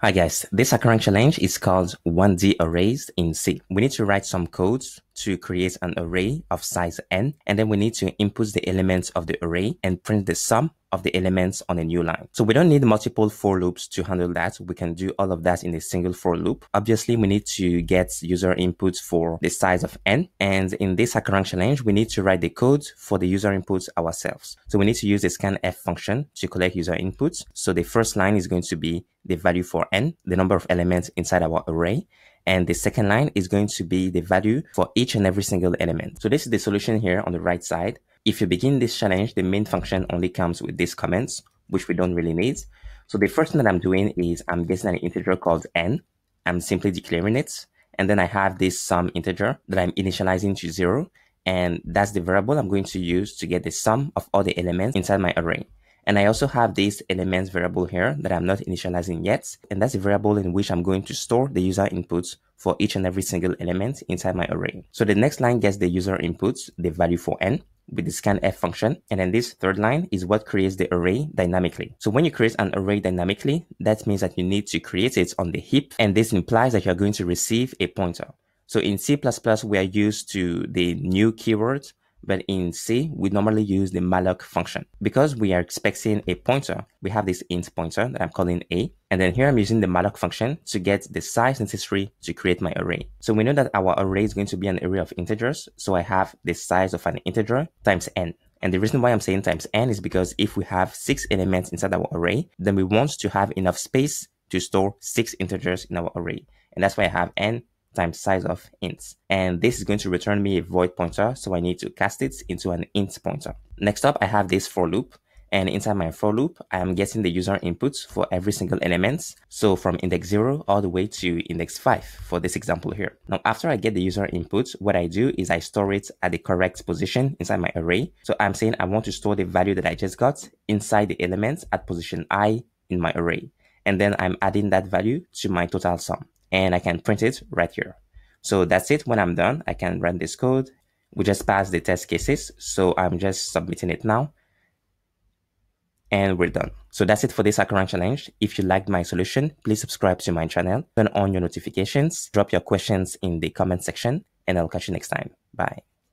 Hi guys, this current challenge is called 1D arrays in C. We need to write some codes to create an array of size n, and then we need to input the elements of the array and print the sum of the elements on a new line. So we don't need multiple for loops to handle that. We can do all of that in a single for loop. Obviously, we need to get user inputs for the size of n. And in this HackerRank challenge, we need to write the code for the user inputs ourselves. So we need to use the scanf function to collect user inputs. So the first line is going to be the value for n, the number of elements inside our array. And the second line is going to be the value for each and every single element. So this is the solution here on the right side. If you begin this challenge, the main function only comes with these comments, which we don't really need. So the first thing that I'm doing is I'm getting an integer called n. I'm simply declaring it. And then I have this sum integer that I'm initializing to zero. And that's the variable I'm going to use to get the sum of all the elements inside my array. And I also have this elements variable here that I'm not initializing yet. And that's the variable in which I'm going to store the user inputs for each and every single element inside my array. So the next line gets the user inputs, the value for n with the scanf function. And then this third line is what creates the array dynamically. So when you create an array dynamically, that means that you need to create it on the heap. And this implies that you're going to receive a pointer. So in C++, we are used to the new keyword but in C, we normally use the malloc function. Because we are expecting a pointer, we have this int pointer that I'm calling A. And then here I'm using the malloc function to get the size necessary to create my array. So we know that our array is going to be an array of integers. So I have the size of an integer times n. And the reason why I'm saying times n is because if we have six elements inside our array, then we want to have enough space to store six integers in our array. And that's why I have n times size of int. And this is going to return me a void pointer. So I need to cast it into an int pointer. Next up, I have this for loop. And inside my for loop, I am getting the user inputs for every single element. So from index 0 all the way to index 5 for this example here. Now, after I get the user inputs, what I do is I store it at the correct position inside my array. So I'm saying I want to store the value that I just got inside the elements at position i in my array. And then I'm adding that value to my total sum and I can print it right here. So that's it. When I'm done, I can run this code. We just passed the test cases. So I'm just submitting it now. And we're done. So that's it for this HackerRank challenge. If you liked my solution, please subscribe to my channel, turn on your notifications, drop your questions in the comment section, and I'll catch you next time. Bye.